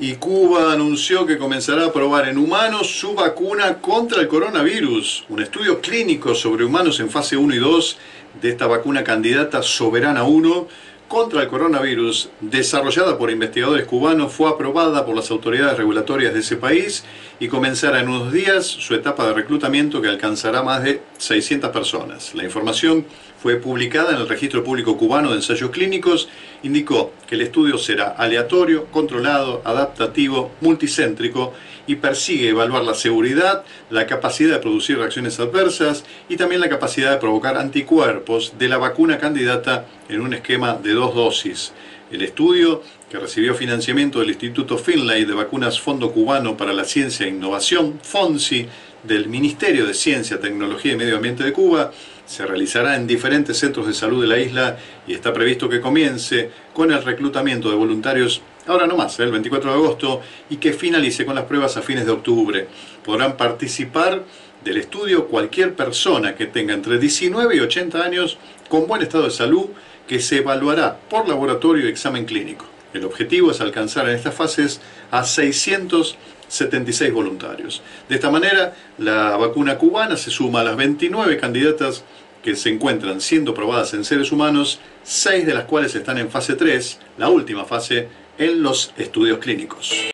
Y Cuba anunció que comenzará a probar en humanos su vacuna contra el coronavirus. Un estudio clínico sobre humanos en fase 1 y 2 de esta vacuna candidata Soberana 1 contra el coronavirus, desarrollada por investigadores cubanos, fue aprobada por las autoridades regulatorias de ese país y comenzará en unos días su etapa de reclutamiento que alcanzará más de 600 personas. La información fue publicada en el Registro Público Cubano de Ensayos Clínicos, indicó que el estudio será aleatorio, controlado, adaptativo, multicéntrico y persigue evaluar la seguridad, la capacidad de producir reacciones adversas y también la capacidad de provocar anticuerpos de la vacuna candidata en un esquema de dos dosis. El estudio, que recibió financiamiento del Instituto Finlay de Vacunas Fondo Cubano para la Ciencia e Innovación, FONSI, del Ministerio de Ciencia, Tecnología y Medio Ambiente de Cuba, se realizará en diferentes centros de salud de la isla y está previsto que comience con el reclutamiento de voluntarios ahora no más, el 24 de agosto, y que finalice con las pruebas a fines de octubre. Podrán participar del estudio cualquier persona que tenga entre 19 y 80 años con buen estado de salud que se evaluará por laboratorio y examen clínico. El objetivo es alcanzar en estas fases a 676 voluntarios. De esta manera, la vacuna cubana se suma a las 29 candidatas que se encuentran siendo probadas en seres humanos, seis de las cuales están en fase 3, la última fase en los estudios clínicos.